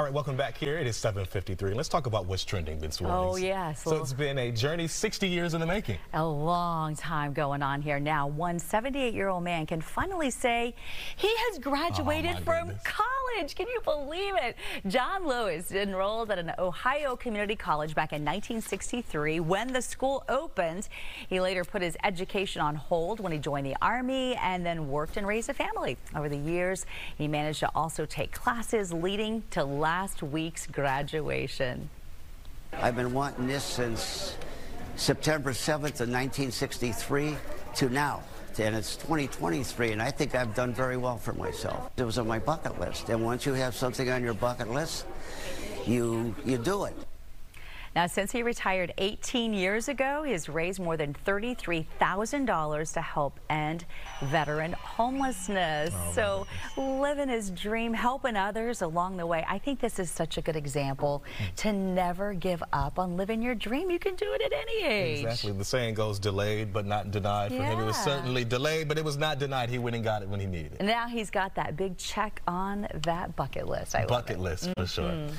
All right, welcome back here. It is 7.53. Let's talk about what's trending this morning. Oh, yes. So it's been a journey 60 years in the making. A long time going on here. Now, one 78-year-old man can finally say he has oh, graduated Oh, from goodness. college. Can you believe it? John Lewis enrolled at an Ohio community college back in 1963 when the school opened. He later put his education on hold when he joined the Army and then worked and raised a family. Over the years, he managed to also take classes leading to last week's graduation. I've been wanting this since September 7th of 1963 to now. And it's 2023, and I think I've done very well for myself. It was on my bucket list. And once you have something on your bucket list, you, you do it. Now, since he retired 18 years ago, he has raised more than $33,000 to help end veteran homelessness. Oh, so, living his dream, helping others along the way. I think this is such a good example hmm. to never give up on living your dream. You can do it at any age. Exactly. The saying goes delayed but not denied. For him, it was certainly delayed, but it was not denied. He went and got it when he needed it. Now he's got that big check on that bucket list. I Bucket list, for sure. Mm-hmm.